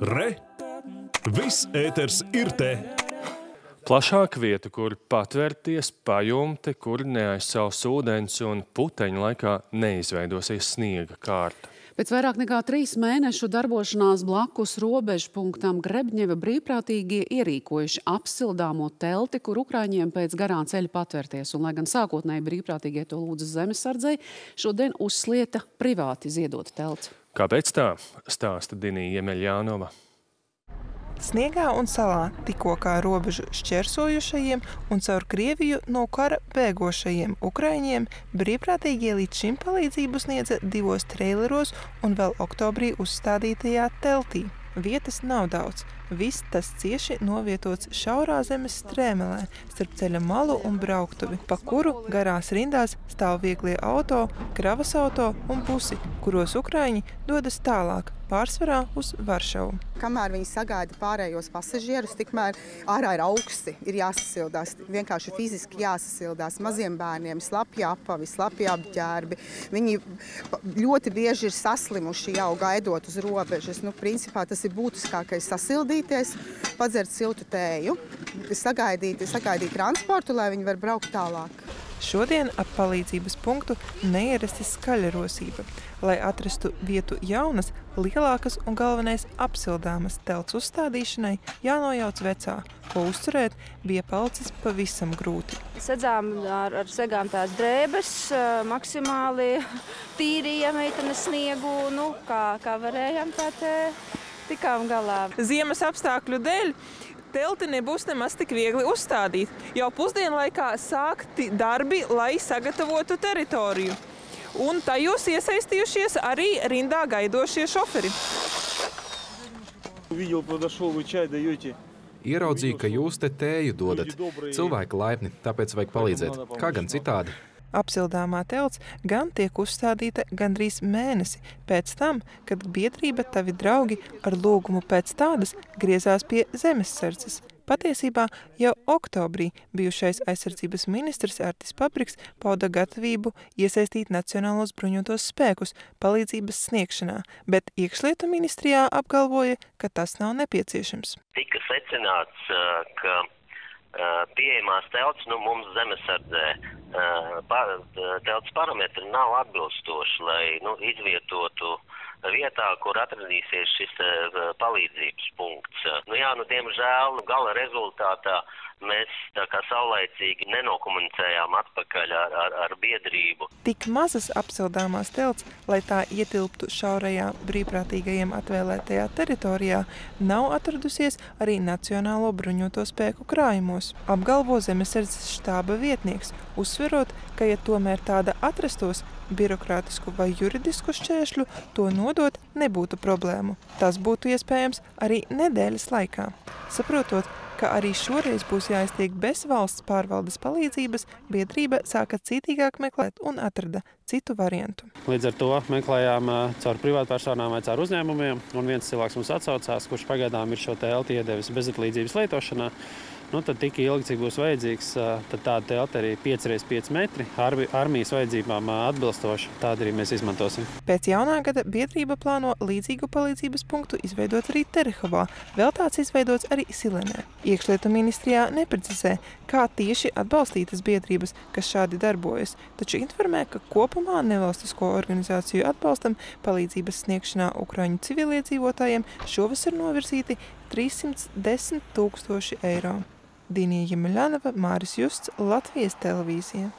Re! Viss ēters ir te! Plašāka vieta, kur patvērties, pajumte, kur neaizsals ūdens un puteņu laikā neizveidosies sniega kārta. Pēc vairāk nekā trīs mēnešu darbošanās blakus robežu punktam Grebņeva brīvprātīgie ierīkojuši apsildāmo telti, kur Ukraiņiem pēc garā ceļa patvērties. Un, lai gan sākotnēji brīvprātīgie to lūdza zemesardzei, šodien uzslieta privāti ziedota telts. Kāpēc tā? Stāsta Dinija Iemeļjānova. Sniegā un salā tikko kā robežu šķērsojušajiem un caur Krieviju no kara bēgošajiem Ukraiņiem brīvprātīgie līdz šim palīdzību sniedza divos traileros un vēl oktobrī uzstādītajā teltī. Vietas nav daudz. Viss tas cieši novietots šaurā zemes strēmelē starp ceļa malu un brauktuvi, pa kuru garās rindās stāv vieglie auto, kravas auto un busi, kuros Ukraiņi dodas tālāk, pārsvarā uz Varšavu. Kamēr viņi sagaida pārējos pasažierus, tikmēr ārā ir augsti, ir jāsasildās, vienkārši fiziski jāsasildās. Maziem bērniem slapji apavi, slapji apģērbi. Viņi ļoti bieži ir saslimuši jau gaidot uz robežas. Nu, principā tas ir būtiskākais sasildīties, padzert siltu tēju, sagaidīt, sagaidīt transportu, lai viņi var braukt tālāk. Šodien ap palīdzības punktu neierasti skaļa rosība. Lai atrastu vietu jaunas, lielākas un galvenais apsildāmas telts uzstādīšanai, jānojauc vecā, ko uzturēt bija palicis pavisam grūti. Sedzām ar, ar segām tās drēbes, maksimāli tīrīja meitenes sniegu, nu, kā, kā varējām, tā te tikām galā. Ziemas apstākļu dēļ telti nebūs nemaz tik viegli uzstādīt. Jau pusdienlaikā sākti darbi, lai sagatavotu teritoriju. Un tajos iesaistījušies arī rindā gaidošie šoferi. Ieraudzīju, ka jūs te tēju dodat. Cilvēki laipni, tāpēc vajag palīdzēt. Kā gan citādi? Apsildāmā telts gan tiek uzstādīta gandrīz mēnesi pēc tam, kad biedrība tavi draugi ar lūgumu pēc tādas griezās pie zemessardzes. Patiesībā jau oktobrī bijušais aizsardzības ministrs Artis Pabriks pauda gatavību iesaistīt Nacionālos bruņotos spēkus palīdzības sniegšanā, bet iekšlietu ministrijā apgalvoja, ka tas nav nepieciešams. Tika secināts, ka pieejamās telts nu, mums zemesardzē telts parametri nav atbilstoši, lai nu, izvietotu vietā, kur atradīsies šis palīdzības punkts. Nu, jā, nu, diemžēl gala rezultātā mēs tā kā saulaicīgi nenokomunicējām atpakaļ ar, ar, ar biedrību. Tik mazas apsildāmās telts, lai tā ietilptu šaurajā brīvprātīgajiem atvēlētajā teritorijā, nav atradusies arī Nacionālo bruņoto spēku krājumos, apgalvo zemesardzes štāba vietnieks, uzsverot, ka ja tomēr tāda atrastos, birokrātisku vai juridisku šķēršļu to nodot nebūtu problēmu. Tas būtu iespējams arī nedēļas laikā. Saprotot, ka arī šoreiz būs jāiztiek bez valsts pārvaldes palīdzības, biedrība sāka citīgāk meklēt un atrada citu variantu. Līdz ar to meklējām caur privātpersonām vai caur uzņēmumiem, un viens cilvēks mums atsaucās, kurš pagaidām ir šo telti iedevis bezatlīdzības lietošanā. Nu, tad tik ilgi, cik būs vajadzīgs, tad tāda telta arī 5x5 metri armi, armijas vajadzībām atbilstoši. Tādu arī mēs izmantosim. Pēc jaunā gada biedrība plāno līdzīgu palīdzības punktu izveidot arī Terehovā. Vēl tāds izveidots arī Silenē. Iekšlietu ministrijā neprecizē, kā tieši atbalstītas biedrības, kas šādi darbojas, taču informē, ka kopumā nevalstisko organizāciju atbalstam palīdzības sniegšanā Ukraiņu civiliedzīvotājiem šovasar novirzīti 310 tūkstoši eiro. Dinija Jemeļanova, Māris Justs, Latvijas televīzija.